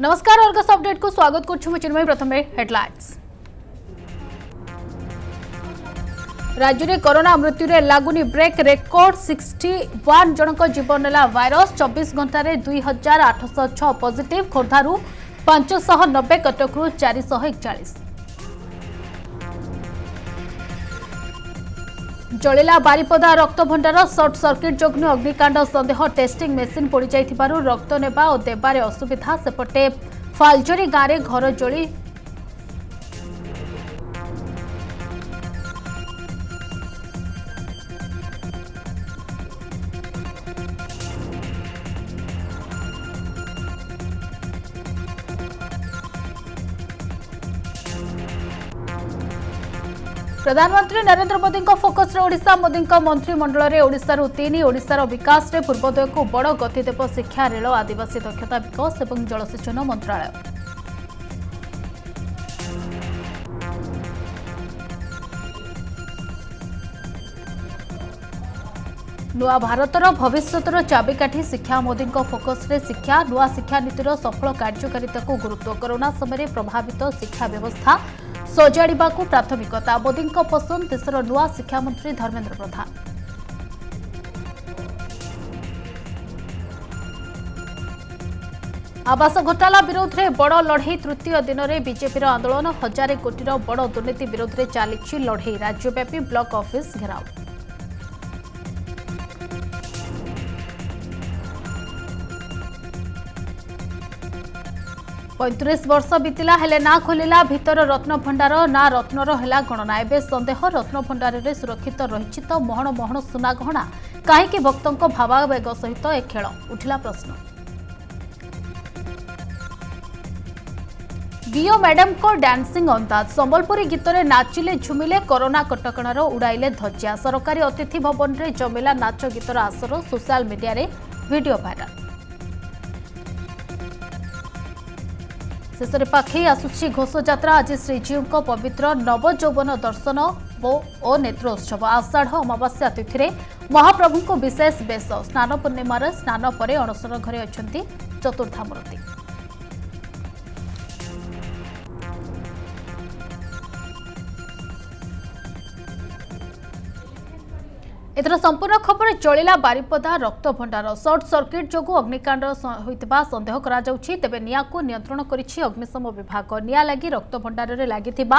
नमस्कार और अपडेट को स्वागत करुछु मु चिन्मय प्रथम हेडलाइंस राज्य में कोरोना मृत्यु मृत्युर लगुनि ब्रेक रेकर्ड सिक्सटी जन जनक जीवन नेला भाइरस चबिश घंटे दुई हजार आठश छ पजिट खोर्धू पांचश नबे कटकू चारिश एकचाश জলিলা বারিপদা রক্তভণ্ডার সর্ট সর্কিট যোগুন অগ্নিকাণ্ড সন্দেহ টেস্টিং মেসিন পড়ি যাই রক্ত নেবা ও দেবারে অসুবিধা সেপটে ফালজরি গাঁরে ঘর জলি ପ୍ରଧାନମନ୍ତ୍ରୀ ନରେନ୍ଦ୍ର ମୋଦିଙ୍କ ଫୋକସ୍ରେ ଓଡ଼ିଶା ମୋଦିଙ୍କ ମନ୍ତ୍ରିମଣ୍ଡଳରେ ଓଡ଼ିଶାରୁ ତିନି ଓଡ଼ିଶାର ବିକାଶରେ ପୂର୍ବୋଦୟକୁ ବଡ଼ ଗତି ଦେବ ଶିକ୍ଷା ରେଳ ଆଦିବାସୀ ଦକ୍ଷତା ବିକାଶ ଏବଂ ଜଳସେଚନ ମନ୍ତ୍ରଣାଳୟ ନୂଆ ଭାରତର ଭବିଷ୍ୟତର ଚାବିକାଠି ଶିକ୍ଷା ମୋଦିଙ୍କ ଫୋକସ୍ରେ ଶିକ୍ଷା ନୂଆ ଶିକ୍ଷାନୀତିର ସଫଳ କାର୍ଯ୍ୟକାରିତାକୁ ଗୁରୁତ୍ୱ କରୋନା ସମୟରେ ପ୍ରଭାବିତ ଶିକ୍ଷା ବ୍ୟବସ୍ଥା ସଜାଡ଼ିବାକୁ ପ୍ରାଥମିକତା ମୋଦିଙ୍କ ପସନ୍ଦ ଦେଶର ନୂଆ ଶିକ୍ଷାମନ୍ତ୍ରୀ ଧର୍ମେନ୍ଦ୍ର ପ୍ରଧାନ ଆବାସ ଘୋଟାଲା ବିରୋଧରେ ବଡ଼ ଲଢ଼େଇ ତୃତୀୟ ଦିନରେ ବିଜେପିର ଆନ୍ଦୋଳନ ହଜାରେ କୋଟିର ବଡ଼ ଦୁର୍ନୀତି ବିରୋଧରେ ଚାଲିଛି ଲଢ଼େଇ ରାଜ୍ୟବ୍ୟାପୀ ବ୍ଲକ ଅଫିସ ଘେରାଉ ପଇଁତିରିଶ ବର୍ଷ ବିତିଲା ହେଲେ ନା ଖୋଲିଲା ଭିତର ରତ୍ନଭଣ୍ଡାର ନା ରତ୍ନର ହେଲା ଗଣନା ଏବେ ସନ୍ଦେହ ରତ୍ନଭଣ୍ଡାରରେ ସୁରକ୍ଷିତ ରହିଛି ତ ମହଣ ମହଣ ସୁନା ଗହଣା କାହିଁକି ଭକ୍ତଙ୍କ ଭାବାବେଗ ସହିତ ଏ ଖେଳ ଉଠିଲା ପ୍ରଶ୍ନ ବିଓ ମ୍ୟାଡାମ୍ଙ୍କ ଡ୍ୟାନ୍ସିଂ ଅନ୍ଦାଜ ସମ୍ବଲପୁରୀ ଗୀତରେ ନାଚିଲେ ଝୁମିଲେ କରୋନା କଟକଣାର ଉଡ଼ାଇଲେ ଧଜା ସରକାରୀ ଅତିଥି ଭବନରେ ଜମିଲା ନାଚ ଗୀତର ଆସର ସୋସିଆଲ ମିଡିଆରେ ଭିଡ଼ିଓ ଭାଇରାଲ ଶେଷରେ ପାଖେଇ ଆସୁଛି ଘୋଷଯାତ୍ରା ଆଜି ଶ୍ରୀଜୀଉଙ୍କ ପବିତ୍ର ନବଯୌବନ ଦର୍ଶନ ଓ ନେତ୍ରୋତ୍ସବ ଆଷାଢ଼ ଅମାବାସ୍ୟା ତିଥିରେ ମହାପ୍ରଭୁଙ୍କୁ ବିଶେଷ ବେଶ ସ୍ନାନ ପୂର୍ଣ୍ଣିମାର ସ୍ନାନ ପରେ ଅଣସର ଘରେ ଅଛନ୍ତି ଚତୁର୍ଦ୍ଧାମୂର୍ତ୍ତି ଏଥର ସମ୍ପୂର୍ଣ୍ଣ ଖବର ଜଳିଲା ବାରିପଦା ରକ୍ତ ଭଣ୍ଡାର ସର୍ଟ ସର୍କିଟ୍ ଯୋଗୁଁ ଅଗ୍ନିକାଣ୍ଡ ହୋଇଥିବା ସନ୍ଦେହ କରାଯାଉଛି ତେବେ ନିଆଁକୁ ନିୟନ୍ତ୍ରଣ କରିଛି ଅଗ୍ନିଶମ ବିଭାଗ ନିଆଁ ଲାଗି ରକ୍ତ ଭଣ୍ଡାରରେ ଲାଗିଥିବା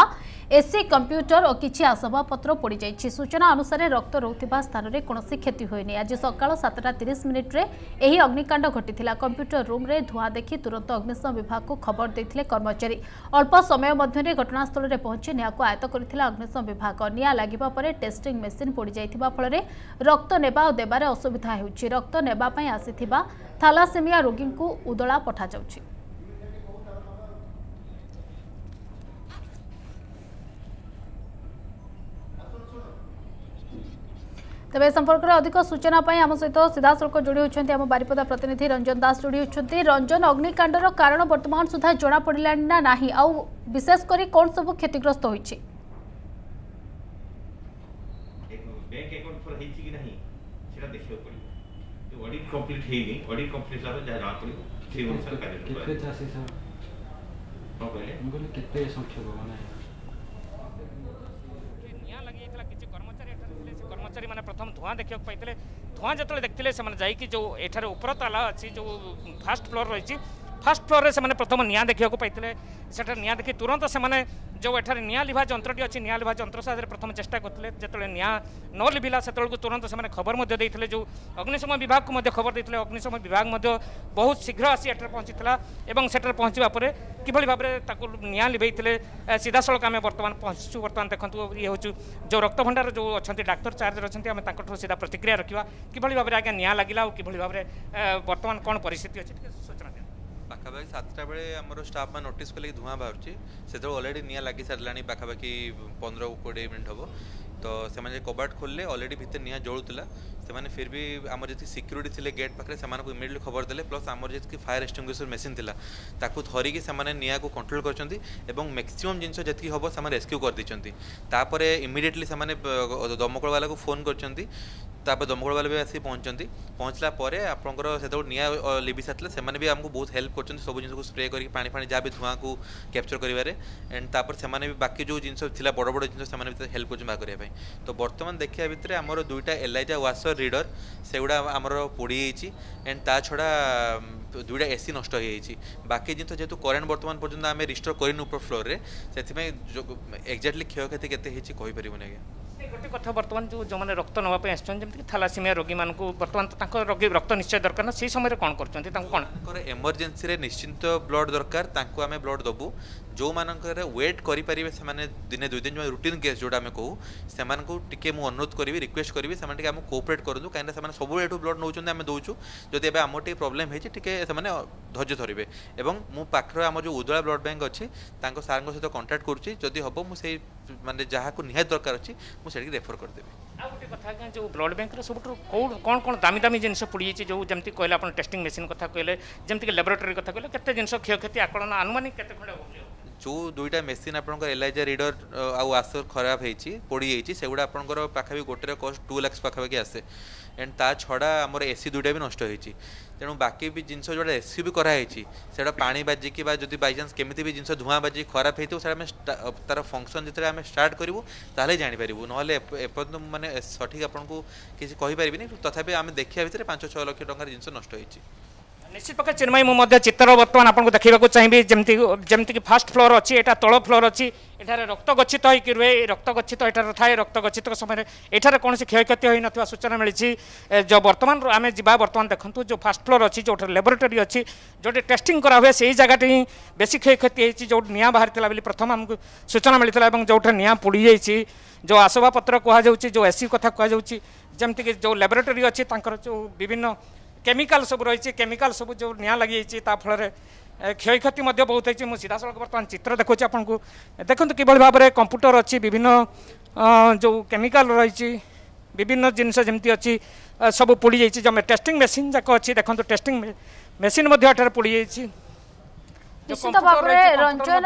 ଏସି କମ୍ପ୍ୟୁଟର ଓ କିଛି ଆସବାବପତ୍ର ପୋଡ଼ିଯାଇଛି ସୂଚନା ଅନୁସାରେ ରକ୍ତ ରହୁଥିବା ସ୍ଥାନରେ କୌଣସି କ୍ଷତି ହୋଇନି ଆଜି ସକାଳ ସାତଟା ତିରିଶ ମିନିଟ୍ରେ ଏହି ଅଗ୍ନିକାଣ୍ଡ ଘଟିଥିଲା କମ୍ପ୍ୟୁଟର ରୁମ୍ରେ ଧୂଆଁ ଦେଖି ତୁରନ୍ତ ଅଗ୍ନିଶମ ବିଭାଗକୁ ଖବର ଦେଇଥିଲେ କର୍ମଚାରୀ ଅଳ୍ପ ସମୟ ମଧ୍ୟରେ ଘଟଣାସ୍ଥଳରେ ପହଞ୍ଚି ନିଆଁକୁ ଆୟତ୍ତ କରିଥିଲା ଅଗ୍ନିଶମ ବିଭାଗ ନିଆଁ ଲାଗିବା ପରେ ଟେଷ୍ଟିଂ ମେସିନ୍ ପୋଡ଼ିଯାଇଥିବା ଫଳରେ ରକ୍ତ ନେବା ଓ ଦେବାରେ ଅସୁବିଧା ହେଉଛି ରକ୍ତ ନେବା ପାଇଁ ଆସିଥିବା ଥାଲାସେମିଆ ରୋଗୀଙ୍କୁ ଉଦଳା ପଠାଯାଉଛି ତେବେ ଏ ସମ୍ପର୍କରେ ଅଧିକ ସୂଚନା ପାଇଁ ଆମ ସହିତ ସିଧାସଳଖ ଯୋଡ଼ି ହୋଇଛନ୍ତି ଆମ ବାରିପଦା ପ୍ରତିନିଧି ରଞ୍ଜନ ଦାସ ଯୋଡ଼ି ହୋଇଛନ୍ତି ରଞ୍ଜନ ଅଗ୍ନିକାଣ୍ଡର କାରଣ ବର୍ତ୍ତମାନ ସୁଦ୍ଧା ଜଣାପଡ଼ିଲାଣି ନା ନାହିଁ ଆଉ ବିଶେଷ କରି କ'ଣ ସବୁ କ୍ଷତିଗ୍ରସ୍ତ ହୋଇଛି ऑडिट कंप्लीट ହେଇନି ଅଡିଟ୍ କମ୍ପ୍ଲିଟ୍ ହେଲା ପରେ ଯାହା ଜଣା ପଡ଼ିବ ସେଇ ଅନୁସାରେ କାର୍ଯ୍ୟ କେତେ ଚାଷୀ ସାର୍ କ'ଣ କହିଲେ ମୁଁ କହିଲି କେତେ ସଂଖ୍ୟକ ମାନେ ନିଆଁ ଲାଗି ଯାଇଥିଲା କିଛି କର୍ମଚାରୀ ଏଠାରେ ଥିଲେ ସେ କର୍ମଚାରୀମାନେ ପ୍ରଥମ ଧୂଆଁ ଦେଖିବାକୁ ପାଇଥିଲେ ଧୂଆଁ ଯେତେବେଳେ ଦେଖିଥିଲେ ସେମାନେ ଯାଇକି ଯେଉଁ ଏଠାରେ ଉପର ତାଲା ଅଛି ଯେଉଁ ଫାର୍ଷ୍ଟ ଫ୍ଲୋର୍ ରହିଛି फास्ट फ्लोर से प्रथम निआ देखा पाई से निआ देखी तुरंत से जो एठार निआलिभा जंत्री अच्छी निआलिभा जंत्र सहाय प्रथम चेस्टा करते जो निआ न लिभला से तुरंत से खबर देते जो अग्निशम विभाग को खबर देते अग्निशम विभाग बहुत शीघ्र आसी एटे पहुँचाला सेठे पहुँचा पर किभ भाव में निभते सीधा सड़क आम बर्तमान पहुँचु बर्तमान देखो ये हूँ जो रक्त भंडार जो अच्छा डाक्तर चार्जर अच्छे सीधा प्रतिक्रिया रखा किभ लगे आज्ञा निआ लगे और किभ भाव में बर्तमान कौन पिस्थित अच्छे सूचना दिखाई ପାଖାପାଖି ସାତଟା ବେଳେ ଆମର ଷ୍ଟାଫ୍ମାନେ ନୋଟିସ୍ କଲେ କି ଧୂଆଁ ବାହାରୁଛି ସେତେବେଳେ ଅଲରେଡ଼ି ନିଆଁ ଲାଗି ସାରିଲାଣି ପାଖାପାଖି ପନ୍ଦର କୋଡ଼ିଏ ମିନିଟ୍ ହେବ ତ ସେମାନେ ଯଦି କବାଟ ଖୋଲିଲେ ଅଲରେଡ଼ି ଭିତରେ ନିଆଁ ଜଳୁଥିଲା ସେମାନେ ଫିର୍ ବି ଆମର ଯେତିକି ସିକ୍ୟୁରିଟି ଥିଲେ ଗେଟ୍ ପାଖରେ ସେମାନଙ୍କୁ ଇମିଡ଼ିଏଟଲି ଖବର ଦେଲେ ପ୍ଲସ୍ ଆମର ଯେତିକି ଫାୟାର ଏକ୍ସଟିଙ୍ଗୁଇସର୍ ମେସିନ୍ ଥିଲା ତାକୁ ଧରିକି ସେମାନେ ନିଆଁକୁ କଣ୍ଟ୍ରୋଲ୍ କରିଛନ୍ତି ଏବଂ ମ୍ୟାକ୍ସିମମ୍ ଜିନିଷ ଯେତିକି ହେବ ସେମାନେ ରେସ୍କ୍ୟୁ କରିଦେଇଛନ୍ତି ତାପରେ ଇମିଡ଼ିଏଟଲି ସେମାନେ ଦମକଳବାଲାକୁ ଫୋନ୍ କରିଛନ୍ତି ତାପରେ ଦମକଳବାଲା ବି ଆସି ପହଞ୍ଚିଛନ୍ତି ପହଞ୍ଚିଲା ପରେ ଆପଣଙ୍କର ସେତେବେଳେ ନିଆଁ ଲିଭି ସାରିଥିଲା ସେମାନେ ବି ଆମକୁ ବହୁତ ହେଲ୍ପ କରିଛନ୍ତି ସବୁ ଜିନିଷକୁ ସ୍ପ୍ରେ କରିକି ପାଣି ଫାଣି ଯାହା ବି ଧୂଆଁକୁ କ୍ୟାପଚର୍ କରିବାରେ ଆଣ୍ଡ ତାପରେ ସେମାନେ ବି ବାକି ଯେଉଁ ଜିନିଷ ଥିଲା ବଡ଼ ବଡ଼ ଜିନିଷ ସେମାନେ ବି ହେଲ୍ପ କରୁଛନ୍ତି ବାହାର କରିବା ପାଇଁ ତ ବର୍ତ୍ତମାନ ଦେଖିବା ଭିତରେ ଆମର ଦୁଇଟା ଏଲ୍ଆଇଜା ୱାସର ରିଡ଼ର ସେଗୁଡ଼ା ଆମର ପୋଡ଼ିଯାଇଛି ଆଣ୍ଡ ତା ଛଡ଼ା দুইটা এসি নষ্ট হয়ে যাই বাকি জিনিস যেহেতু করেন্ট বর্তমান পর্যন্ত আমি রিস্টোর করিনি উপর ফ্লোরে সেই এক্জাক্টলি ক্ষয়ক্ষতি কেতে হয়েছি কইপারবুনি আজ্ঞা ଗୋଟେ କଥା ବର୍ତ୍ତମାନ ଯେଉଁ ଯେଉଁମାନେ ରକ୍ତ ନେବା ପାଇଁ ଆସିଛନ୍ତି ଯେମିତିକି ଥାଲାସିମିଆ ରୋଗୀମାନଙ୍କୁ ବର୍ତ୍ତମାନ ତାଙ୍କ ରୋଗୀ ରକ୍ତ ନିଶ୍ଚୟ ଦରକାର ନା ସେଇ ସମୟରେ କ'ଣ କରୁଛନ୍ତି ତାଙ୍କୁ କ'ଣ ତାଙ୍କର ଏମର୍ଜେନ୍ସିରେ ନିଶ୍ଚିନ୍ତ ବ୍ଲଡ଼ ଦରକାର ତାଙ୍କୁ ଆମେ ବ୍ଲଡ଼ ଦେବୁ ଯେଉଁମାନଙ୍କରେ ୱେଟ୍ କରିପାରିବେ ସେମାନେ ଦିନେ ଦୁଇ ଦିନ ଯେଉଁ ରୁଟିନ୍ କେସ୍ ଯେଉଁଟା ଆମେ କହୁ ସେମାନଙ୍କୁ ଟିକେ ମୁଁ ଅନୁରୋଧ କରିବି ରିକ୍ୱେଷ୍ଟ କରିବି ସେମାନେ ଟିକେ ଆମକୁ କୋପରେଟ୍ କରନ୍ତୁ କାହିଁକିନା ସେମାନେ ସବୁବେଳେ ଏଠୁ ବ୍ଲଡ୍ ନେଉଛନ୍ତି ଆମେ ଦେଉଛୁ ଯଦି ଏବେ ଆମର ଟିକେ ପ୍ରୋବ୍ଲେମ୍ ହେଇଛି ଟିକେ ସେମାନେ ଧୈର୍ଯ୍ୟ ଧରିବେ ଏବଂ ମୁଁ ପାଖରେ ଆମ ଯେଉଁ ଉଦଳା ବ୍ଲଡ୍ ବ୍ୟାଙ୍କ ଅଛି ତାଙ୍କ ସାର୍ଙ୍କ ସହିତ କଣ୍ଟାକ୍ଟ କରୁଛି ଯଦି ହେବ ମୁଁ ସେଇ ମାନେ ଯାହାକୁ ନିହାତି ଦରକାର ଅଛି ମୁଁ ସେଠିକି ରେଫର୍ କରିଦେବି ଆଉ ଗୋଟେ କଥା ଆଜ୍ଞା ଯେଉଁ ବ୍ଲଡ୍ ବ୍ୟାଙ୍କର ସବୁଠୁ କେଉଁ କ'ଣ କ'ଣ ଦାମୀ ଦାମୀ ଜିନିଷ ପଡ଼ିଯାଇଛି ଯେଉଁ ଯେମିତି କହିଲେ ଆପଣ ଟେଷ୍ଟିଂ ମେସିନ୍ କଥା କହିଲେ ଯେମିତିକି ଲାବୋରେଟୋରୀ କଥା କହିଲେ କେତେ ଜିନିଷ କ୍ଷୟକ୍ଷତି ଆକଳନ ଆନୁମାନିକ କେତେ ଖଣ୍ଡେ ହେଉଛି जो दुईटा मेसीन आपंकर एलआईजा रिडर आउ आसर खराब होती पोड़ी सेगुड़ा आपंकर पाखापी गोटे कस्ट टू लाक्स पाखापाखि आसे एंड ता छड़ा आमर एसी दुईटा भी नष्ट होती তেমন বাকি বি জিনিস যেটা রেসিপি করা হয়েছি সেটা পা বাজিকি বা যদি বাইচান্স কেমিতি বি জিনিস ধূয়া বাজিকি খারাপ হয়ে সেটা আমি তার ফংশন যেতে আমি স্টার্ট করবু তাহলে জাঁপারু নহলে এপর্যন্ত মানে সঠিক আপনার কিছু কইপারি তথাপি আমি দেখা ভিতরে পাঁচ ছ লক্ষ টাকার জিনিস নষ্ট হয়েছে নিশ্চিত পক্ষে চিন্ময়ী মু মধ্যে চিত্র বর্তমান আপনার দেখা চাইবি যেমি যেমি ফার্স্ট ফ্লোর অছি এটা তল ফ্লোর অছি এঠার রক্তগচ্ছিত হয়েকি রুহে রক্তগচ্ছিত এঠার থাকে রক্তগচ্ছিত সময় এঠার কোণী ক্ষয়ক্ষতি হয়ে নথিবা সূচনা মিছে যে বর্তমান আমি যা বর্তমান দেখুন যে ফার্স্ট ফ্লোর অছি যেটা ল্যাবরেটোরি অছি যেটি টেস্টিং করা হুয়ে সেই জায়গাটি হি বেশি ক্ষয়ক্ষতি হয়েছে যেটি নিয়া বাহারি বলে প্রথম আমি সূচনা মিলে এবং যেটা নিয়া পোড়ি যাই যে আসবাবপত্র কুহযাচ্ছে যে এসি কথা কুহযাচ্ছে যেমিকি যে ল্যাবরেটোরি অছি তাঁর যে বিভিন্ন কেমিকাল সব রয়েছে কেমিকাল সব যে নিয়া লাগিয়েছে তা ফলে ক্ষয়ক্ষতি মধ্যে বহুত হয়েছে মু সিধা সিধাসলখ বর্তমান চিত্র দেখুছি আপনার দেখুন কিভাবে ভাবে কম্পুটর অছি বিভিন্ন যে কেমিকাল রয়েছে বিভিন্ন জিনিস যেমি অছি সব পোড়ি যাই যে টেস্টিং মেসিন যাক অছি দেখুন টেস্টিং মেসিন এটার পোড়ি যাই নিশ্চিত ভাবে রঞ্জন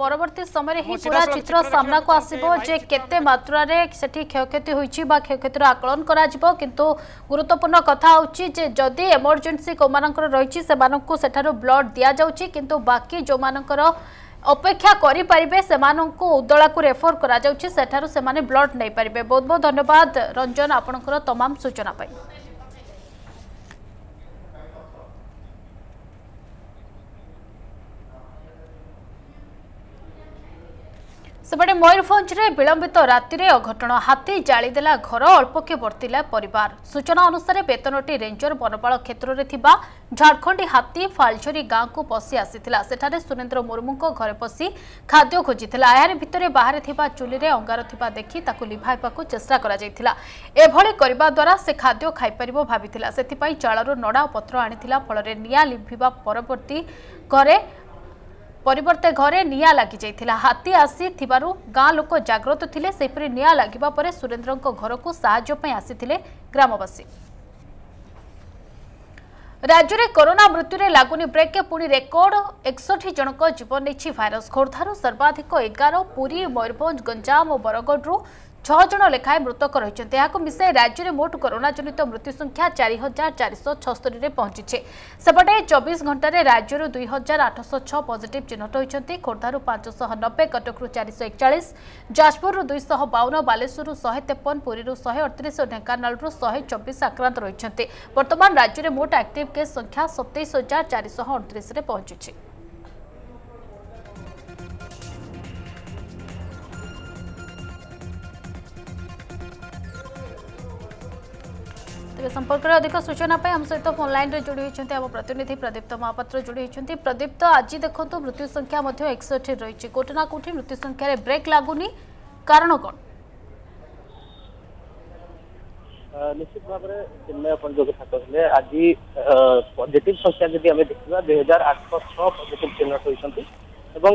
পরবর্তী সময় হি পুরা চিত্র সামনাকু আসব যে কেতে মাত্রার সেটি ক্ষয়ক্ষতি হয়েছে বা ক্ষয়ক্ষতির আকলন করা কিন্তু গুরুত্বপূর্ণ কথা হচ্ছে যে যদি এমর্জেন্সি কেউমানকর রয়েছে সেমানকু সেঠারু ব্লড দিয়া যাচ্ছে কিন্তু বাকি যেমানকর অপেক্ষা করিপারে সে উদলাকু রেফর করা যাচ্ছে সেঠারু সে ব্লড নেইপারে বহুত বহুত ধন্যবাদ রঞ্জন আপনার তমাম সূচনা পাই ସେପଟେ ମୟୂରଭଞ୍ଜରେ ବିଳମ୍ବିତ ରାତିରେ ଅଘଟଣ ହାତୀ ଜାଳିଦେଲା ଘର ଅଳ୍ପକେ ବର୍ତ୍ତିଲା ପରିବାର ସୂଚନା ଅନୁସାରେ ବେତନଟି ରେଞ୍ଜର ବନପାଳ କ୍ଷେତ୍ରରେ ଥିବା ଝାଡ଼ଖଣ୍ଡୀ ହାତୀ ଫାଲଝରୀ ଗାଁକୁ ପଶି ଆସିଥିଲା ସେଠାରେ ସୁରେନ୍ଦ୍ର ମୁର୍ମୁଙ୍କ ଘରେ ପଶି ଖାଦ୍ୟ ଖୋଜିଥିଲା ଏହାରି ଭିତରେ ବାହାରେ ଥିବା ଚୁଲିରେ ଅଙ୍ଗାର ଥିବା ଦେଖି ତାକୁ ଲିଭାଇବାକୁ ଚେଷ୍ଟା କରାଯାଇଥିଲା ଏଭଳି କରିବା ଦ୍ୱାରା ସେ ଖାଦ୍ୟ ଖାଇପାରିବ ଭାବିଥିଲା ସେଥିପାଇଁ ଚାଳରୁ ନଡ଼ା ପତ୍ର ଆଣିଥିଲା ଫଳରେ ନିଆଁ ଲିଭିବା ପରବର୍ତ୍ତୀ ଘରେ ପରିବର୍ତ୍ତେ ଘରେ ନିଆଁ ଲାଗିଯାଇଥିଲା ହାତୀ ଆସିଥିବାରୁ ଗାଁ ଲୋକ ଜାଗ୍ରତ ଥିଲେ ସେହିପରି ନିଆଁ ଲାଗିବା ପରେ ସୁରେନ୍ଦ୍ରଙ୍କ ଘରକୁ ସାହାଯ୍ୟ ପାଇଁ ଆସିଥିଲେ ଗ୍ରାମବାସୀ ରାଜ୍ୟରେ କରୋନା ମୃତ୍ୟୁରେ ଲାଗୁନି ବ୍ରେକ୍ ପୁଣି ରେକର୍ଡ ଏକଷଠି ଜଣଙ୍କ ଜୀବନ ନେଇଛି ଭାଇରସ୍ ଖୋର୍ଦ୍ଧାରୁ ସର୍ବାଧିକ ଏଗାର ପୁରୀ ମୟୂରଭଞ୍ଜ ଗଞ୍ଜାମ ଓ ବରଗଡ଼ରୁ ଛଅ ଜଣ ଲେଖାଏଁ ମୃତକ ରହିଛନ୍ତି ଏହାକୁ ମିଶାଇ ରାଜ୍ୟରେ ମୋଟ କରୋନା ଜନିତ ମୃତ୍ୟୁ ସଂଖ୍ୟା ଚାରି ହଜାର ଚାରିଶହ ଛସ୍ତରୀରେ ପହଞ୍ଚିଛି ସେପଟେ ଚବିଶ ଘଣ୍ଟାରେ ରାଜ୍ୟରୁ ଦୁଇ ହଜାର ଆଠଶହ ଛଅ ପଜିଟିଭ୍ ଚିହ୍ନଟ ହୋଇଛନ୍ତି ଖୋର୍ଦ୍ଧାରୁ ପାଞ୍ଚଶହ ନବେ କଟକରୁ ଚାରିଶହ ଏକଚାଳିଶ ଯାଜପୁରରୁ ଦୁଇଶହ ବାଉନ ବାଲେଶ୍ୱରରୁ ଶହେ ତେପନ ପୁରୀରୁ ଶହେ ଅଡ଼ତିରିଶ ଓ ଢେଙ୍କାନାଳରୁ ଶହେ ଚବିଶ ଆକ୍ରାନ୍ତ ରହିଛନ୍ତି ବର୍ତ୍ତମାନ ରାଜ୍ୟରେ ମୋଟ ଆକ୍ଟିଭ୍ କେସ୍ ସଂଖ୍ୟା ସତେଇଶ ହଜାର ଚାରିଶହ ଅଣତିରିଶରେ ପହଞ୍ଚିଛି ତେବେ ସମ୍ପର୍କରେ ଅଧିକ ସୂଚନା ପାଇଁ ଆମ ସହିତ ଫୋନ୍ ଲାଇନ୍ରେ ଯୋଡ଼ି ହୋଇଛନ୍ତି ଆମ ପ୍ରତିନିଧି ପ୍ରଦୀପ୍ତ ମହାପାତ୍ର ଯୋଡ଼ି ହୋଇଛନ୍ତି ପ୍ରଦୀପ୍ତ ଆଜି ଦେଖନ୍ତୁ ମୃତ୍ୟୁ ସଂଖ୍ୟା ମଧ୍ୟ ଏକଷଠି ରହିଛି କୋଉଠି ନା କୋଉଠି ମୃତ୍ୟୁ ସଂଖ୍ୟାରେ ବ୍ରେକ୍ ଲାଗୁନି କାରଣ କ'ଣ ନିଶ୍ଚିତ ଭାବରେ ଚିନ୍ମୟ ଆପଣ ଯୋଉ କଥା କହିଲେ ଆଜି ପଜିଟିଭ ସଂଖ୍ୟା ଯଦି ଆମେ ଦେଖିବା ଦୁଇ ହଜାର ଆଠଶହ ଛଅ ପଜିଟିଭ ଚିହ୍ନଟ ହୋଇଛନ୍ତି ଏବଂ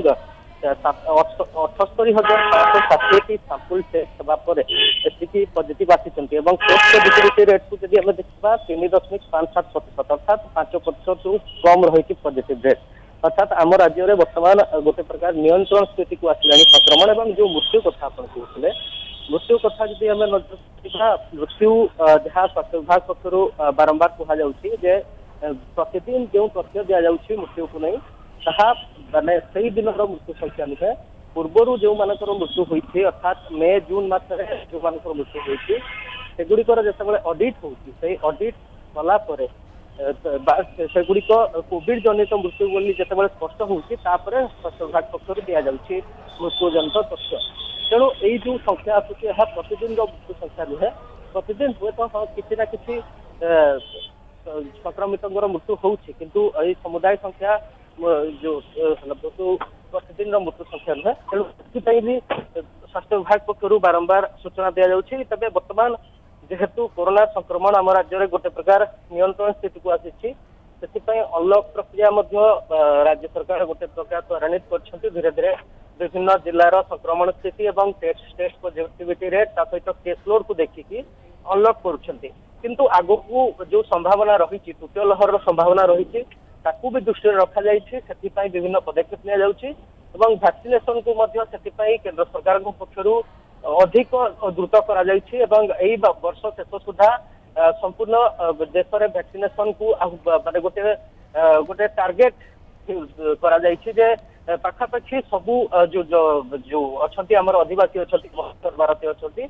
ଅଠସ୍ତରୀ ହଜାର ପାଞ୍ଚଶହ ଷାଠିଏଟି ସାମ୍ପୁଲ ଟେଷ୍ଟ ହେବା ପରେ ଏତିକି ପଜିଟିଭ ଆସିଛନ୍ତି ଏବଂ ଟେଷ୍ଟ ରିପୋର୍ଟ ରେଟ୍କୁ ଯଦି ଆମେ ଦେଖିବା ତିନି ଦଶମିକ ପାଞ୍ଚ ସାତ ପ୍ରତିଶତ ଅର୍ଥାତ୍ ପାଞ୍ଚ ପ୍ରତିଶତରୁ କମ୍ ରହିଛି ପଜିଟିଭ ରେଟ୍ ଅର୍ଥାତ୍ ଆମ ରାଜ୍ୟରେ ବର୍ତ୍ତମାନ ଗୋଟେ ପ୍ରକାର ନିୟନ୍ତ୍ରଣ ସ୍ଥିତିକୁ ଆସିଲାଣି ସଂକ୍ରମଣ ଏବଂ ଯେଉଁ ମୃତ୍ୟୁ କଥା ଆପଣ କହୁଥିଲେ ମୃତ୍ୟୁ କଥା ଯଦି ଆମେ ନଜର କରିବା ମୃତ୍ୟୁ ଯାହା ସ୍ୱାସ୍ଥ୍ୟ ବିଭାଗ ପକ୍ଷରୁ ବାରମ୍ବାର କୁହାଯାଉଛି ଯେ ପ୍ରତିଦିନ ଯେଉଁ ତଥ୍ୟ ଦିଆଯାଉଛି ମୃତ୍ୟୁକୁ ନେଇ मृत्यु संख्या नुहे पूर्वर जो मान मृत्यु होती अर्थात मे जून मसने जो मान मृत्यु होगुड़ जिते अडिट होडिट कला सेगुड़ कोड जनित मृत्यु बोली जिते स्पष्ट होपर स्वास्थ्य विभाग पक्ष दि जा मृत्यु जनित तथ्य तेणु यही जो संख्या आसूँ प्रतिदिन मृत्यु संख्या नुहे प्रतिदिन हुए तो हाँ किसी ना कि संक्रमित मृत्यु होती कि समुदाय संख्या जो तो ପ୍ରତିଦିନର ମୃତ୍ୟୁ ସଂଖ୍ୟା ନୁହେଁ ତେଣୁ ସେଥିପାଇଁ ବି ସ୍ୱାସ୍ଥ୍ୟ ବିଭାଗ ପକ୍ଷରୁ ବାରମ୍ବାର ସୂଚନା ଦିଆଯାଉଛି ତେବେ ବର୍ତ୍ତମାନ ଯେହେତୁ କରୋନା ସଂକ୍ରମଣ ଆମ ରାଜ୍ୟରେ ଗୋଟେ ପ୍ରକାର ନିୟନ୍ତ୍ରଣ ସ୍ଥିତିକୁ ଆସିଛି ସେଥିପାଇଁ ଅନଲକ ପ୍ରକ୍ରିୟା ମଧ୍ୟ ରାଜ୍ୟ ସରକାର ଗୋଟେ ପ୍ରକାର ତ୍ୱରାନ୍ୱିତ କରିଛନ୍ତି ଧୀରେ ଧୀରେ ବିଭିନ୍ନ ଜିଲ୍ଲାର ସଂକ୍ରମଣ ସ୍ଥିତି ଏବଂ ଟେଷ୍ଟ ଟେଷ୍ଟ ପଜିଟିଭିଟି ରେଟ୍ ତା ସହିତ କେସ୍ ଲୋଡ୍କୁ ଦେଖିକି ଅନଲକ କରୁଛନ୍ତି କିନ୍ତୁ ଆଗକୁ ଯୋଉ ସମ୍ଭାବନା ରହିଛି ତୃତୀୟ ଲହରର ସମ୍ଭାବନା ରହିଛି ତାକୁ ବି ଦୃଷ୍ଟିରେ ରଖାଯାଇଛି ସେଥିପାଇଁ ବିଭିନ୍ନ ପଦକ୍ଷେପ ନିଆଯାଉଛି ଏବଂ ଭ୍ୟାକ୍ସିନେସନକୁ ମଧ୍ୟ ସେଥିପାଇଁ କେନ୍ଦ୍ର ସରକାରଙ୍କ ପକ୍ଷରୁ ଅଧିକ ଦ୍ରୁତ କରାଯାଇଛି ଏବଂ ଏହି ବର୍ଷ ଶେଷ ସୁଦ୍ଧା ସମ୍ପୂର୍ଣ୍ଣ ଦେଶରେ ଭ୍ୟାକ୍ସିନେସନକୁ ମାନେ ଗୋଟେ ଗୋଟେ ଟାର୍ଗେଟ କରାଯାଇଛି ଯେ ପାଖାପାଖି ସବୁ ଯୋଉ ଯୋଉ ଅଛନ୍ତି ଆମର ଅଧିବାସୀ ଅଛନ୍ତି ଭାରତୀୟ ଅଛନ୍ତି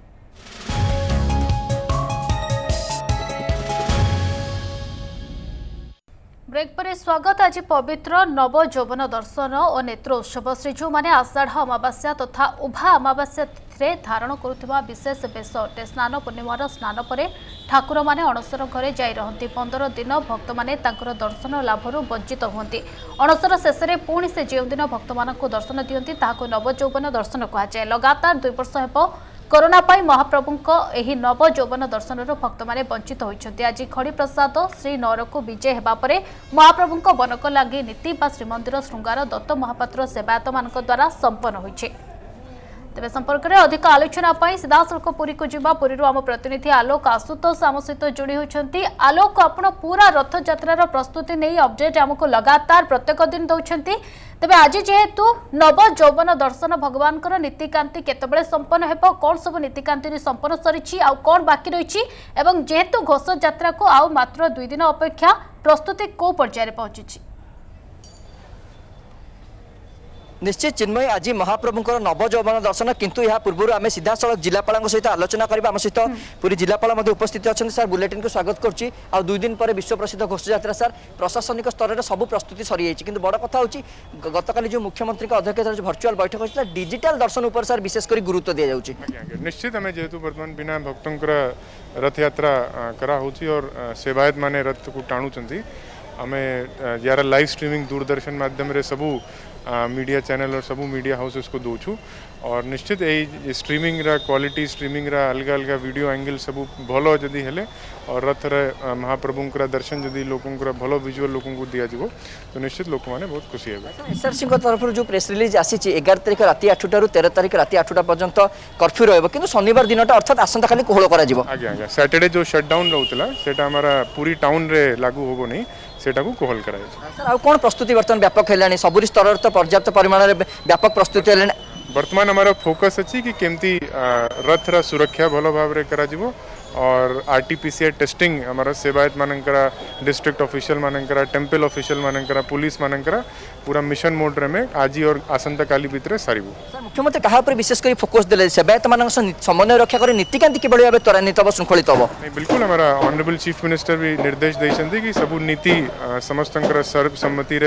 ବ୍ରେକ୍ ପରେ ସ୍ୱାଗତ ଆଜି ପବିତ୍ର ନବଯୌବନ ଦର୍ଶନ ଓ ନେତ୍ର ଉତ୍ସବ ଶ୍ରୀଜୀଉମାନେ ଆଷାଢ଼ ଅମାବାସ୍ୟା ତଥା ଉଭା ଅମାବାସ୍ୟା ତିଥିରେ ଧାରଣ କରୁଥିବା ବିଶେଷ ବେଶ ଅଟେ ସ୍ନାନ ପୂର୍ଣ୍ଣିମାର ସ୍ନାନ ପରେ ଠାକୁରମାନେ ଅଣସର ଘରେ ଯାଇ ରହନ୍ତି ପନ୍ଦର ଦିନ ଭକ୍ତମାନେ ତାଙ୍କର ଦର୍ଶନ ଲାଭରୁ ବଞ୍ଚିତ ହୁଅନ୍ତି ଅଣସର ଶେଷରେ ପୁଣି ସେ ଯେଉଁଦିନ ଭକ୍ତମାନଙ୍କୁ ଦର୍ଶନ ଦିଅନ୍ତି ତାହାକୁ ନବଯୌବନ ଦର୍ଶନ କୁହାଯାଏ ଲଗାତାର ଦୁଇ ବର୍ଷ ହେବ କରୋନା ପାଇଁ ମହାପ୍ରଭୁଙ୍କ ଏହି ନବଯୌବନ ଦର୍ଶନରୁ ଭକ୍ତମାନେ ବଞ୍ଚିତ ହୋଇଛନ୍ତି ଆଜି ଖଡ଼ିପ୍ରସାଦ ଶ୍ରୀନଗରକୁ ବିଜୟ ହେବା ପରେ ମହାପ୍ରଭୁଙ୍କ ବନକ ଲାଗି ନୀତି ବା ଶ୍ରୀମନ୍ଦିର ଶୃଙ୍ଗାର ଦତ୍ତ ମହାପାତ୍ର ସେବାୟତମାନଙ୍କ ଦ୍ୱାରା ସମ୍ପନ୍ନ ହୋଇଛି ତେବେ ସମ୍ପର୍କରେ ଅଧିକ ଆଲୋଚନା ପାଇଁ ସିଧାସଳଖ ପୁରୀକୁ ଯିବା ପୁରୀରୁ ଆମ ପ୍ରତିନିଧି ଆଲୋକ ଆଶୁତୋଷ ଆମ ସହିତ ଯୋଡ଼ି ହୋଇଛନ୍ତି ଆଲୋକ ଆପଣ ପୁରା ରଥଯାତ୍ରାର ପ୍ରସ୍ତୁତି ନେଇ ଅପଡେଟ୍ ଆମକୁ ଲଗାତାର ପ୍ରତ୍ୟେକ ଦିନ ଦେଉଛନ୍ତି ତେବେ ଆଜି ଯେହେତୁ ନବ ଯୌବନ ଦର୍ଶନ ଭଗବାନଙ୍କର ନୀତିକାନ୍ତି କେତେବେଳେ ସମ୍ପନ୍ନ ହେବ କ'ଣ ସବୁ ନୀତିକାନ୍ତି ସମ୍ପନ୍ନ ସରିଛି ଆଉ କ'ଣ ବାକି ରହିଛି ଏବଂ ଯେହେତୁ ଘୋଷଯାତ୍ରାକୁ ଆଉ ମାତ୍ର ଦୁଇ ଦିନ ଅପେକ୍ଷା ପ୍ରସ୍ତୁତି କେଉଁ ପର୍ଯ୍ୟାୟରେ ପହଞ୍ଚିଛି নিশ্চয় চিন্ময় আজ মহাপ্রভুঙ্কর নবযৌবন দর্শন কিন্তু এর পূর্ব আমি সিধাসলখ জেলাপাল সহ আলোচনা করা আমার সহ পুরী জেলাপাল উপস্থিত অনেক স্যার বুলেটিন স্বাগত করছি আই দিন পরে বিশ্বপ্রসিদ্ধ ঘোষযাত্রা স্যার প্রশাসনিক স্তরের সবু প্রস্তুতি সরি যাই কিন্তু বড় কথা হচ্ছে গতকাল যে মুখ্যমন্ত্রী অধ্যক্ষতার যে ভর্চুয়াল বৈঠক হয়েছিল ডিজিটাল দর্শন উপরে স্যার বিশেষ করে গুরুত্ব দিয়ে যাচ্ছে নিশ্চিত আমি যেহেতু বর্তমান বিনা ভক্তঙ্কর রথযাত্রা করা হচ্ছে और सेवायत माने रथ को टाणुंट आम जार लाइव स्ट्रीमिंग दूरदर्शन मध्यम सब सबू मीडिया चैनल और सब मीडिया हाउसेस को दोछु और निश्चित यही स्ट्रीमिंग रा क्वालिटी स्ट्रीमिंग रा अलग अलग वीडियो एंगल सब भल जदि हेले और रथ रे दर्शन जदि लोक भल विजुअल लोक दिजो तो निश्चित लोक मैंने बहुत खुशी एस एसआरसी अच्छा, को तरफ जो प्रेस रिलीज आसी एगार तारिख रात 8टा तेरह 13 तारिख रात आठटा पर्यटन कर्फ्यू रोक कि शनिवार दिन अर्थात आसंता खाली कोहल करा आज्ञा आज्ञा सैटरडे जो सटडाउन रोला से पूरी टाउन लागू हो नहीं ସେଇଟାକୁ କୋହଲ କରାଯାଇଛି ସାର୍ ଆଉ କ'ଣ ପ୍ରସ୍ତୁତି ବର୍ତ୍ତମାନ ବ୍ୟାପକ ହେଲାଣି ସବୁରି ସ୍ତରରେ ତ ପର୍ଯ୍ୟାପ୍ତ ପରିମାଣରେ ବ୍ୟାପକ ପ୍ରସ୍ତୁତି ହେଲାଣି ବର୍ତ୍ତମାନ ଆମର ଫୋକସ୍ ଅଛି କି କେମିତି ରଥର ସୁରକ୍ଷା ଭଲ ଭାବରେ କରାଯିବ और R T P C I testing हमारा सेवायत मानंकर डिस्ट्रिक्ट ऑफिशियल मानंकर टेम्पल ऑफिशियल मानंकर पुलिस मानंकर पूरा मिशन मोड में आज और आसंता काली भितर सारू मुख्यमंत्री क्या विशेषकर फोकस दे सेवायत मान समन्वय रक्षा कर नीति कांति किभ त्वरावित हम श्रृंखलित हम बिल्कुल आम अनबल चीफ मिनिस्टर भी निर्देश देते कि सब नीति समस्त सर्वसम्मति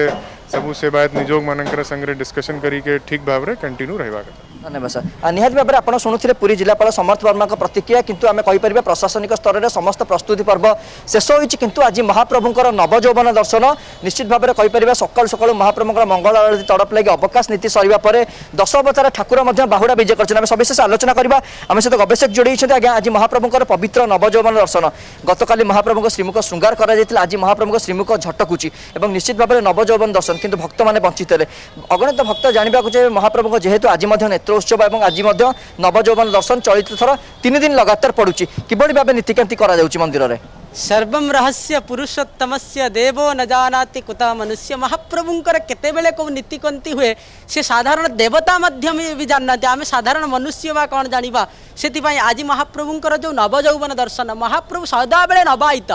सब सेवायत निजोग मानकर संगे डिस्कसन करके ठीक भाव में कंटिन्यू रहा धन्यवाद सर निहत भाव में आप शुणुते पूरी जिलापा समर्थ वर्मा प्रतिक्रिया कितु आम कहीपर ପ୍ରଶାସନିକ ସ୍ତରରେ ସମସ୍ତ ପ୍ରସ୍ତୁତି ପର୍ବ ଶେଷ ହୋଇଛି କିନ୍ତୁ ଆଜି ମହାପ୍ରଭୁଙ୍କର ନବଯୌବନ ଦର୍ଶନ ନିଶ୍ଚିତ ଭାବରେ କହିପାରିବା ସକାଳୁ ସକାଳୁ ମହାପ୍ରଭୁଙ୍କର ମଙ୍ଗଳ ଆଳତି ତଡ଼ପ ଲାଗି ଅବକାଶ ନୀତି ସରିବା ପରେ ଦଶ ଅବତାର ଠାକୁର ମଧ୍ୟ ବାହୁଡ଼ା ବିଜେ କରିଛନ୍ତି ଆମେ ସବିଶେଷ ଆଲୋଚନା କରିବା ଆମେ ସହିତ ଗବେଷକ ଯୋଡ଼ିଛନ୍ତି ଆଜ୍ଞା ଆଜି ମହାପ୍ରଭୁଙ୍କର ପବିତ୍ର ନବଯୌବନ ଦର୍ଶନ ଗତକାଲି ମହାପ୍ରଭୁଙ୍କ ଶ୍ରୀମୁଖ ଶୃଙ୍ଗାର କରାଯାଇଥିଲା ଆଜି ମହାପ୍ରଭୁଙ୍କ ଶ୍ରୀମୁଖ ଝଟକୁଛି ଏବଂ ନିଶ୍ଚିତ ଭାବରେ ନବଯୌବନ ଦର୍ଶନ କିନ୍ତୁ ଭକ୍ତମାନେ ବଞ୍ଚିଥିଲେ ଅଗଣିତ ଭକ୍ତ ଜାଣିବାକୁ ଚାହିଁବେ ମହାପ୍ରଭୁଙ୍କ ଯେହେତୁ ଆଜି ମଧ୍ୟ ନେତ୍ର ଉତ୍ସବ ଏବଂ ଆଜି ମଧ୍ୟ ନବଯୌବନ ଦର୍ଶନ ଚଳିତ ଥର ତିନି ଦିନ ଲଗାତାର ପଡ଼ୁଛି কিভাবে ভাবে নীতি নীতিকান্তি করা যাচ্ছে মন্দিরের সর্বম রহস্য পুরুষোত্তমস্য দেব ন জানাতি কুতা মনুষ্য মহাপ্রভুঙ্কর কেতবে কেউ নীতি কন্তি হুয়ে সে সাধারণ দেবতা মধ্যে বি জানা আমি সাধারণ মনুষ্য বা কণ জাঁয়া সেপাই আজ মহাপ্রভুঙ্কর যে নবযৌবন দর্শন মহাপ্রভু সদাবেলে নবায়িত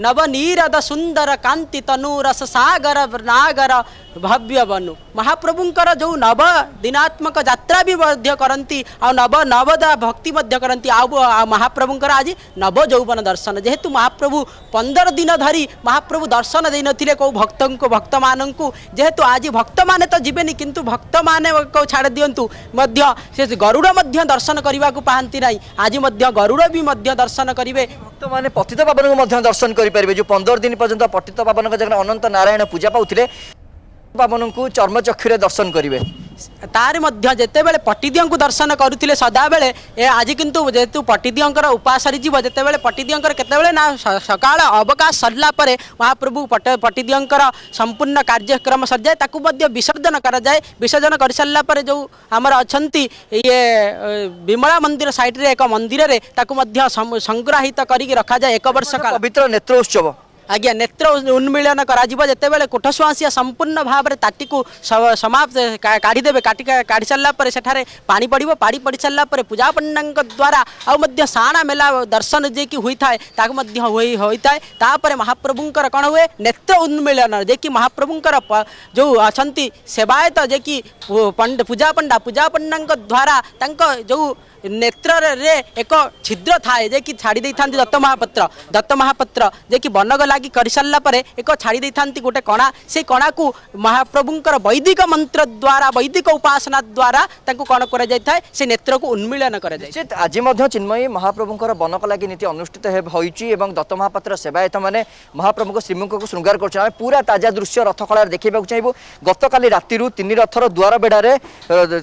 नवनीरद सुंदर कांति तनु रस सागर नागर भव्य बनु महाप्रभुंकर जो नव दिनात्मक जात्रा भी मध्य करती आव नव नवदा भक्ति करती आ महाप्रभुंकर आज नव यौवन दर्शन जेहेतु महाप्रभु पंदर दिन धरी महाप्रभु दर्शन दे नथिले भक्त को भक्त मानू जेहेतु आज भक्त मैने तो जीवेनि किंतु भक्त मान छाड़ दिंतु मध्य से गरुड़ दर्शन करने को पाती ना आज गरुड़ भी दर्शन करेंगे भक्त मैंने पतित पावन को दर्शन करेंगे କହିପାରିବେ ଯେଉଁ ପନ୍ଦର ଦିନ ପର୍ଯ୍ୟନ୍ତ ପଟିତ ପାବନଙ୍କ ଜାଗାରେ ଅନନ୍ତ ନାରାୟଣ ପୂଜା ପାଉଥିଲେ ବାମନଙ୍କୁ ଚର୍ମଚକ୍ଷୁରେ ଦର୍ଶନ କରିବେ ତାର ମଧ୍ୟ ଯେତେବେଳେ ପଟିଦିଅଙ୍କୁ ଦର୍ଶନ କରୁଥିଲେ ସଦାବେଳେ ଏ ଆଜି କିନ୍ତୁ ଯେହେତୁ ପଟିଦିଅଙ୍କର ଉପାସ ସରିଯିବ ଯେତେବେଳେ ପଟିଦିଅଙ୍କର କେତେବେଳେ ନା ସକାଳ ଅବକାଶ ସରିଲା ପରେ ମହାପ୍ରଭୁ ପଟିଦିଅଙ୍କର ସମ୍ପୂର୍ଣ୍ଣ କାର୍ଯ୍ୟକ୍ରମ ସରିଯାଏ ତାକୁ ମଧ୍ୟ ବିସର୍ଜନ କରାଯାଏ ବିସର୍ଜନ କରିସାରିଲା ପରେ ଯେଉଁ ଆମର ଅଛନ୍ତି ଇଏ ବିମଳା ମନ୍ଦିର ସାଇଡ଼ରେ ଏକ ମନ୍ଦିରରେ ତାକୁ ମଧ୍ୟ ସଂଗ୍ରହିତ କରିକି ରଖାଯାଏ ଏକ ବର୍ଷ ପବିତ୍ର ନେତ୍ର ଉତ୍ସବ आज्ञा नेत्र उन्मीलन करते बड़े कोठश्वासिया संपूर्ण भाव में ताटी को समाप्त काढ़ीदे काढ़ी सारापर से पा पड़ पाड़ पड़ सारापर पूजा पंडा द्वारा आउ साणा मेला दर्शन जे कि होताए महाप्रभुंर कौन हुए नेत्र उन्मीलन जे कि महाप्रभुं जो अच्छा सेवायत जे कि पूजा पंडा पूजा पंडा द्वारा जो ନେତ୍ରରେ ଏକ ଛିଦ୍ର ଥାଏ ଯେ କି ଛାଡ଼ି ଦେଇଥାନ୍ତି ଦତ୍ତ ମହାପାତ୍ର ଦତ୍ତ ମହାପାତ୍ର ଯେ କି ବନଗ ଲାଗି କରିସାରିଲା ପରେ ଏକ ଛାଡ଼ି ଦେଇଥାନ୍ତି ଗୋଟେ କଣା ସେଇ କଣାକୁ ମହାପ୍ରଭୁଙ୍କର ବୈଦିକ ମନ୍ତ୍ର ଦ୍ୱାରା ବୈଦିକ ଉପାସନା ଦ୍ୱାରା ତାଙ୍କୁ କ'ଣ କରାଯାଇଥାଏ ସେ ନେତ୍ରକୁ ଉନ୍ମୀଳନ କରାଯାଏ ଆଜି ମଧ୍ୟ ଚିନ୍ମୟୀ ମହାପ୍ରଭୁଙ୍କର ବନକ ଲାଗି ନୀତି ଅନୁଷ୍ଠିତ ହୋଇଛି ଏବଂ ଦତ୍ତ ମହାପାତ୍ର ସେବାୟତମାନେ ମହାପ୍ରଭୁଙ୍କ ଶ୍ରୀମୁଖକୁ ଶୃଙ୍ଗାର କରୁଛନ୍ତି ଆମେ ପୁରା ତାଜା ଦୃଶ୍ୟ ରଥ ଖଳାରେ ଦେଖିବାକୁ ଚାହିଁବୁ ଗତକାଲି ରାତିରୁ ତିନି ରଥର ଦ୍ୱାର ବେଢ଼ାରେ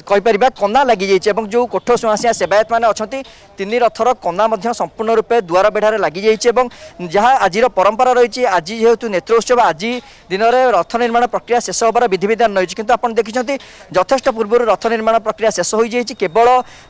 କହିପାରିବା କନା ଲାଗିଯାଇଛି ଏବଂ ଯେଉଁ କୋଠ ସୁହାସିଆ সেবায়ত মানে অনেক তিন রথর কনা সম্পূর্ণ রূপে দুয়ার বেড়ার লাগি যাই এবং যা আজির পরম্পরা রয়েছে আজি যেহেতু নেত্র উৎসব আজি দিনের রথ নির্মাণ প্রক্রিয়া শেষ হবার বিধিবিধান রয়েছে কিন্তু আপনার দেখছেন যথেষ্ট পূর্ব রথ নির্মাণ প্রক্রিয়া শেষ হয়ে যাই কেবল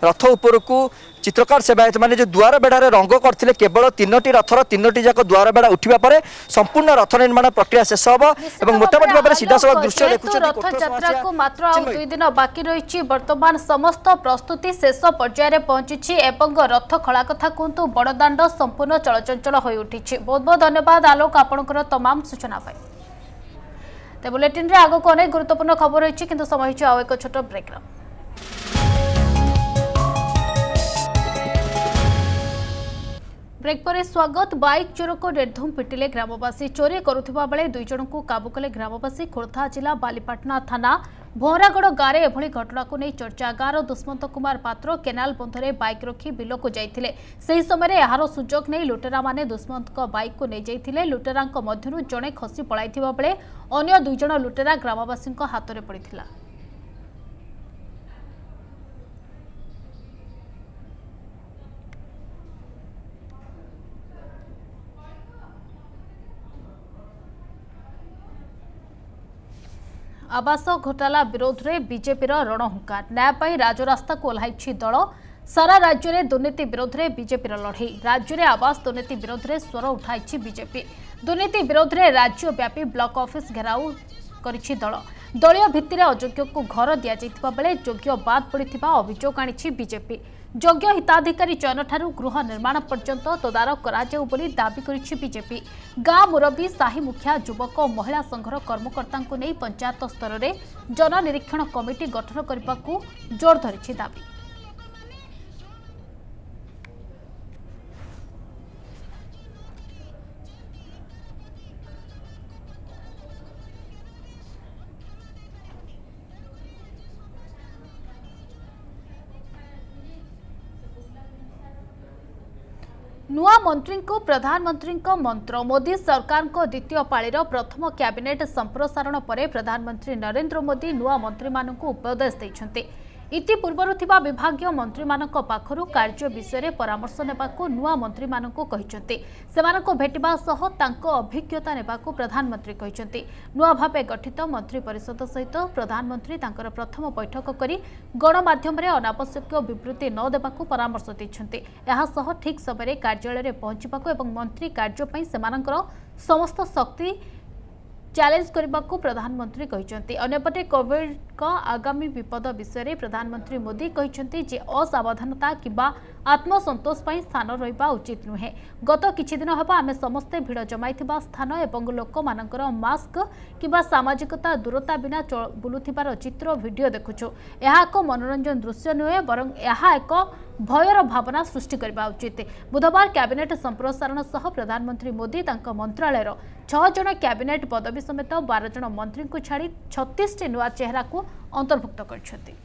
রথ উপরকু ଚିତ୍ରକାର ସେବାୟତମାନେ ଯେଉଁ ଦୁଆର ବେଢ଼ାରେ ରଙ୍ଗ କରିଥିଲେ କେବଳ ତିନୋଟି ରଥର ତିନୋଟି ଯାକ ଦୁଆର ବେଢ଼ା ଉଠିବା ପରେ ସମ୍ପୂର୍ଣ୍ଣ ରଥ ନିର୍ମାଣ ପ୍ରକ୍ରିୟା ଶେଷ ହେବ ଏବଂ ମୋଟାମୋଟି ଭାବରେ ସିଧାସଳଖ ଦୃଶ୍ୟ ରଥଯାତ୍ରାକୁ ମାତ୍ର ଆଉ ଦୁଇ ଦିନ ବାକି ରହିଛି ବର୍ତ୍ତମାନ ସମସ୍ତ ପ୍ରସ୍ତୁତି ଶେଷ ପର୍ଯ୍ୟାୟରେ ପହଞ୍ଚିଛି ଏବଂ ରଥ ଖଳା କଥା କୁହନ୍ତୁ ବଡ଼ଦାଣ୍ଡ ସମ୍ପୂର୍ଣ୍ଣ ଚଳଚଞ୍ଚଳ ହୋଇଉଠିଛି ବହୁତ ବହୁତ ଧନ୍ୟବାଦ ଆଲୋକ ଆପଣଙ୍କର ତମାମ ସୂଚନା ପାଇଁ ତେବେ ବୁଲେଟିନ୍ରେ ଆଗକୁ ଅନେକ ଗୁରୁତ୍ୱପୂର୍ଣ୍ଣ ଖବର ରହିଛି କିନ୍ତୁ ସମୟ ହେଉଛି ଆଉ ଏକ ଛୋଟ ବ୍ରେକ୍ ପରେ ସ୍ୱାଗତ ବାଇକ୍ ଚୋରକ ନିର୍ଧୁମ ପିଟିଲେ ଗ୍ରାମବାସୀ ଚୋରି କରୁଥିବା ବେଳେ ଦୁଇ ଜଣଙ୍କୁ କାବୁ କଲେ ଗ୍ରାମବାସୀ ଖୋର୍ଦ୍ଧା ଜିଲ୍ଲା ବାଲିପାଟଣା ଥାନା ଭରାଗଡ଼ ଗାଁରେ ଏଭଳି ଘଟଣାକୁ ନେଇ ଚର୍ଚ୍ଚା ଗାଁର ଦୁଷ୍ମନ୍ତ କୁମାର ପାତ୍ର କେନାଲ ବନ୍ଧରେ ବାଇକ୍ ରଖି ବିଲକୁ ଯାଇଥିଲେ ସେହି ସମୟରେ ଏହାର ସୁଯୋଗ ନେଇ ଲୁଟେରାମାନେ ଦୁଷ୍ମନ୍ତଙ୍କ ବାଇକ୍କୁ ନେଇଯାଇଥିଲେ ଲୁଟେରାଙ୍କ ମଧ୍ୟରୁ ଜଣେ ଖସି ପଳାଇଥିବା ବେଳେ ଅନ୍ୟ ଦୁଇ ଜଣ ଲୁଟେରା ଗ୍ରାମବାସୀଙ୍କ ହାତରେ ପଡ଼ିଥିଲା ଆବାସ ଘୋଟାଲା ବିରୋଧରେ ବିଜେପିର ରଣହୁଙ୍କାର ନ୍ୟାୟ ପାଇଁ ରାଜରାସ୍ତାକୁ ଓହ୍ଲାଇଛି ଦଳ ସାରା ରାଜ୍ୟରେ ଦୁର୍ନୀତି ବିରୋଧରେ ବିଜେପିର ଲଢ଼େଇ ରାଜ୍ୟରେ ଆବାସ ଦୁର୍ନୀତି ବିରୋଧରେ ସ୍ୱର ଉଠାଇଛି ବିଜେପି ଦୁର୍ନୀତି ବିରୋଧରେ ରାଜ୍ୟବ୍ୟାପୀ ବ୍ଲକ ଅଫିସ ଘେରାଉ କରିଛି ଦଳ ଦଳୀୟ ଭିତ୍ତିରେ ଅଯୋଗ୍ୟଙ୍କୁ ଘର ଦିଆଯାଇଥିବା ବେଳେ ଯୋଗ୍ୟ ବାଦ୍ ପଡ଼ିଥିବା ଅଭିଯୋଗ ଆଣିଛି ବିଜେପି ଯୋଗ୍ୟ ହିତାଧିକାରୀ ଚୟନଠାରୁ ଗୃହ ନିର୍ମାଣ ପର୍ଯ୍ୟନ୍ତ ତଦାରଖ କରାଯାଉ ବୋଲି ଦାବି କରିଛି ବିଜେପି ଗାଁ ମୁରବୀ ସାହି ମୁଖିଆ ଯୁବକ ଓ ମହିଳା ସଂଘର କର୍ମକର୍ତ୍ତାଙ୍କୁ ନେଇ ପଞ୍ଚାୟତ ସ୍ତରରେ ଜନନିରୀକ୍ଷଣ କମିଟି ଗଠନ କରିବାକୁ ଜୋର ଧରିଛି ଦାବି ପ୍ରଧାନମନ୍ତ୍ରୀଙ୍କୁ ପ୍ରଧାନମନ୍ତ୍ରୀଙ୍କ ମନ୍ତ୍ର ମୋଦି ସରକାରଙ୍କ ଦ୍ୱିତୀୟ ପାଳିର ପ୍ରଥମ କ୍ୟାବିନେଟ୍ ସମ୍ପ୍ରସାରଣ ପରେ ପ୍ରଧାନମନ୍ତ୍ରୀ ନରେନ୍ଦ୍ର ମୋଦି ନୂଆ ମନ୍ତ୍ରୀମାନଙ୍କୁ ଉପଦେଶ ଦେଇଛନ୍ତି ଇତିପୂର୍ବରୁ ଥିବା ବିଭାଗୀୟ ମନ୍ତ୍ରୀମାନଙ୍କ ପାଖରୁ କାର୍ଯ୍ୟ ବିଷୟରେ ପରାମର୍ଶ ନେବାକୁ ନୂଆ ମନ୍ତ୍ରୀମାନଙ୍କୁ କହିଛନ୍ତି ସେମାନଙ୍କୁ ଭେଟିବା ସହ ତାଙ୍କ ଅଭିଜ୍ଞତା ନେବାକୁ ପ୍ରଧାନମନ୍ତ୍ରୀ କହିଛନ୍ତି ନୂଆ ଭାବେ ଗଠିତ ମନ୍ତ୍ରୀ ପରିଷଦ ସହିତ ପ୍ରଧାନମନ୍ତ୍ରୀ ତାଙ୍କର ପ୍ରଥମ ବୈଠକ କରି ଗଣମାଧ୍ୟମରେ ଅନାବଶ୍ୟକ ବିବୃତ୍ତି ନ ଦେବାକୁ ପରାମର୍ଶ ଦେଇଛନ୍ତି ଏହାସହ ଠିକ୍ ସମୟରେ କାର୍ଯ୍ୟାଳୟରେ ପହଞ୍ଚିବାକୁ ଏବଂ ମନ୍ତ୍ରୀ କାର୍ଯ୍ୟ ପାଇଁ ସେମାନଙ୍କର ସମସ୍ତ ଶକ୍ତି ଚ୍ୟାଲେଞ୍ଜ କରିବାକୁ ପ୍ରଧାନମନ୍ତ୍ରୀ କହିଛନ୍ତି ଅନ୍ୟପଟେ କୋଭିଡ୍ର ଆଗାମୀ ବିପଦ ବିଷୟରେ ପ୍ରଧାନମନ୍ତ୍ରୀ ମୋଦି କହିଛନ୍ତି ଯେ ଅସାବଧାନତା କିମ୍ବା ଆତ୍ମସନ୍ତୋଷ ପାଇଁ ସ୍ଥାନ ରହିବା ଉଚିତ ନୁହେଁ ଗତ କିଛି ଦିନ ହେବ ଆମେ ସମସ୍ତେ ଭିଡ଼ ଜମାଇଥିବା ସ୍ଥାନ ଏବଂ ଲୋକମାନଙ୍କର ମାସ୍କ କିମ୍ବା ସାମାଜିକତା ଦୂରତା ବିନା ବୁଲୁଥିବାର ଚିତ୍ର ଭିଡ଼ିଓ ଦେଖୁଛୁ ଏହା ଏକ ମନୋରଞ୍ଜନ ଦୃଶ୍ୟ ନୁହେଁ ବରଂ ଏହା ଏକ ଭୟର ଭାବନା ସୃଷ୍ଟି କରିବା ଉଚିତ ବୁଧବାର କ୍ୟାବିନେଟ୍ ସମ୍ପ୍ରସାରଣ ସହ ପ୍ରଧାନମନ୍ତ୍ରୀ ମୋଦି ତାଙ୍କ ମନ୍ତ୍ରଣାଳୟର ଛଅ ଜଣ କ୍ୟାବିନେଟ୍ ପଦବୀ ସମେତ ବାର ଜଣ ମନ୍ତ୍ରୀଙ୍କୁ ଛାଡ଼ି ଛତିଶଟି ନୂଆ ଚେହେରାକୁ ଅନ୍ତର୍ଭୁକ୍ତ କରିଛନ୍ତି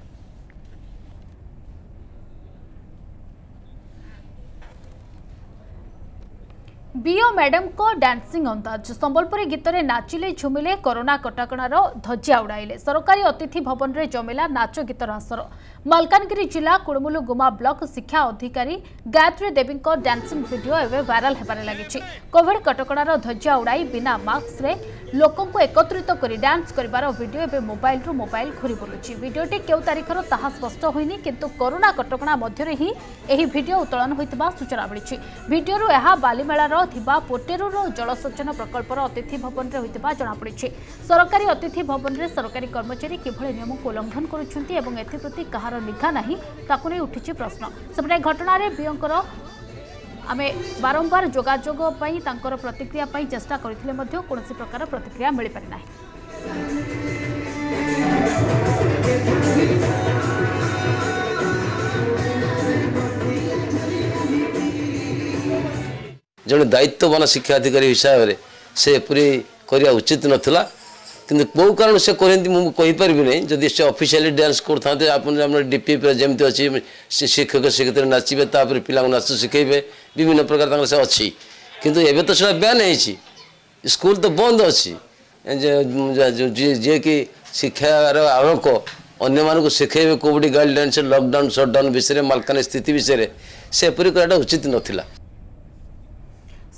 ବିଓ ମ୍ୟାଡାମ୍ଙ୍କ ଡ୍ୟାନ୍ସିଂ ଅନ୍ଦାଜ ସମ୍ବଲପୁରୀ ଗୀତରେ ନାଚିଲେ ଝୁମିଲେ କରୋନା କଟକଣାର ଧଜିଆ ଉଡ଼ାଇଲେ ସରକାରୀ ଅତିଥି ଭବନରେ ଜମିଲା ନାଚ ଗୀତର ଆସର ମାଲକାନଗିରି ଜିଲ୍ଲା କୁଡ଼ମୁଲୁ ଗୁମା ବ୍ଲକ ଶିକ୍ଷା ଅଧିକାରୀ ଗାୟତ୍ରୀ ଦେବୀଙ୍କ ଡ୍ୟାନ୍ସିଂ ଭିଡିଓ ଏବେ ଭାଇରାଲ ହେବାରେ ଲାଗିଛି କୋଭିଡ କଟକଣାର ଧଜ୍ଜା ଉଡ଼ାଇ ବିନା ମାସ୍କରେ ଲୋକଙ୍କୁ ଏକତ୍ରିତ କରି ଡ୍ୟାନ୍ସ କରିବାର ଭିଡିଓ ଏବେ ମୋବାଇଲରୁ ମୋବାଇଲ ଘୁରି ବୁଲୁଛି ଭିଡିଓଟି କେଉଁ ତାରିଖର ତାହା ସ୍ପଷ୍ଟ ହୋଇନି କିନ୍ତୁ କରୋନା କଟକଣା ମଧ୍ୟରେ ହିଁ ଏହି ଭିଡିଓ ଉତ୍ତୋଳନ ହୋଇଥିବା ସୂଚନା ମିଳିଛି ଭିଡିଓରୁ ଏହା ବାଲିମେଳାର ଥିବା ପୋଟେରୁର ଜଳସେଚନ ପ୍ରକଳ୍ପର ଅତିଥି ଭବନରେ ହୋଇଥିବା ଜଣାପଡ଼ିଛି ସରକାରୀ ଅତିଥି ଭବନରେ ସରକାରୀ କର୍ମଚାରୀ କିଭଳି ନିୟମକୁ ଉଲ୍ଲଂଘନ କରୁଛନ୍ତି ଏବଂ ଏଥିପ୍ରତି କାହାର ତାର ନିଘା ନାହିଁ ତାକୁ ନେଇ ଉଠିଛି ପ୍ରଶ୍ନ ସେପଟେ ଘଟଣାରେ ବିଓଙ୍କର ଆମେ ବାରମ୍ବାର ଯୋଗାଯୋଗ ପାଇଁ ତାଙ୍କର ପ୍ରତିକ୍ରିୟା ପାଇଁ ଚେଷ୍ଟା କରିଥିଲେ ମଧ୍ୟ କୌଣସି ପ୍ରକାର ପ୍ରତିକ୍ରିୟା ମିଳିପାରିନାହିଁ ଜଣେ ଦାୟିତ୍ୱବାନ ଶିକ୍ଷା ଅଧିକାରୀ ହିସାବରେ ସେ ଏପରି କରିବା ଉଚିତ ନଥିଲା কিন্তু কেউ কারণ সে করতে মু কইপারি না যদি সে অফিসিয়ালি ড্যান্স করতে আপনার ডিপি যেমন অনেক শিক্ষক শিক্ষিতরে নাচবে তাপরে পিলা নাচ শিখাইবে বিভিন্ন প্রকার তাঁর সে অছি কিন্তু এবে তো সেটা ব্যান হয়েছি স্কুল তো বন্ধ অছি কি শিক্ষার আলোক মানুষ শিখাইবে কোভিড গাইডলাইন্স লকডাউন সটডাউন বিষয়ে মালকানগি স্থিতি বিষয়ে সেপরি করাটা উচিত নথিলা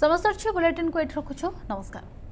সমস্ত বুলেটিন এটি রাখুছ নমস্কার